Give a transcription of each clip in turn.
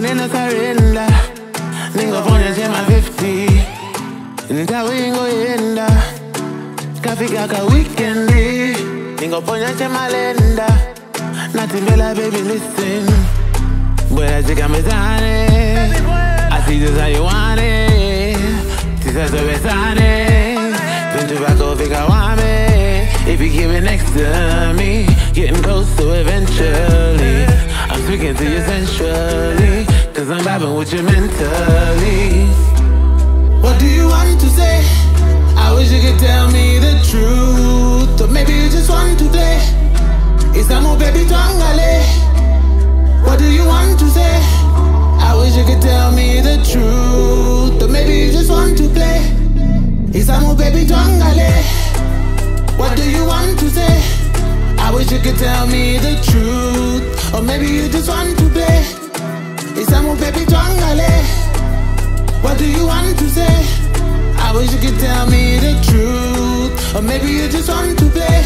Walking in a surrender. Lingo phone is my 50. And that we ain't go in there. Kafika ka weekend. Lingo phone is my lender. Nothing better, baby, listen. Boy, I think I'm a I see this how you want it. This is how it's on it. Don't you back off, think I want me. If you give it next to me getting closer eventually I'm speaking to you sensually cause I'm vibing with you mentally what do you want to say? I wish you could tell me the truth. Or maybe you just want to play. It's a baby twangale. What do you want to say? I wish you could tell me the truth. Or maybe you just want to play. It's a baby twangale. What do you want to say? I wish you could tell me the truth. Or maybe you just want to play. More baby twangale. What do you want to say? I wish you could tell me the truth. Or maybe you just want to play.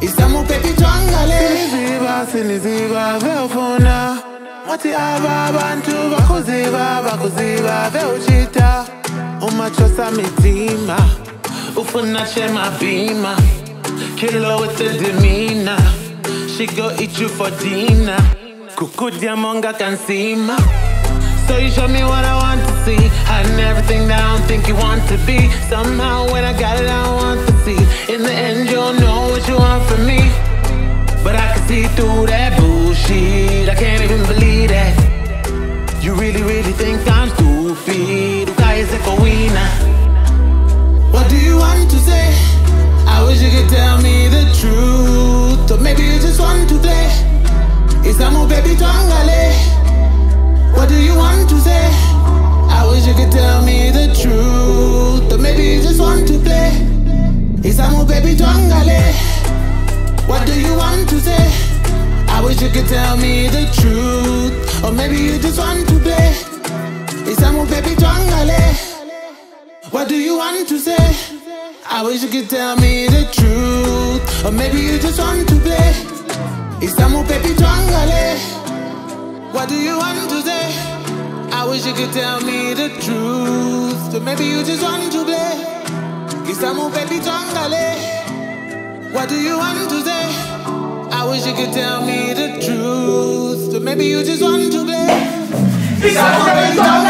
Isamo pepi twangale. Siniziba, siniziba, veofuna. Mati aba abantu bakuziba, veochita. Umachosa mitima. Ufuna chema bima. Kilo with the demeanor. She go eat you for dinner. Kukudia monga kansima. So you show me what I want to see Hiding everything that I don't think you want to be Somehow when I got it I want to see In the end you'll know what you want from me But I can see through that bullshit I can't even believe that You really, really think I'm stupid Ukayese kowina What do you want to say? I wish you could tell me baby twangale. What do you want to say? I wish you could tell me the truth. Or maybe you just want to play. A baby twangale. What do you want to say? I wish you could tell me the truth. Or maybe you just want to play. A baby twangale. What do you want to say? I wish you could tell me the truth. But maybe you just want to play. Kisamu baby twangale. What do you want today? I wish you could tell me the truth. But maybe you just want to play. Because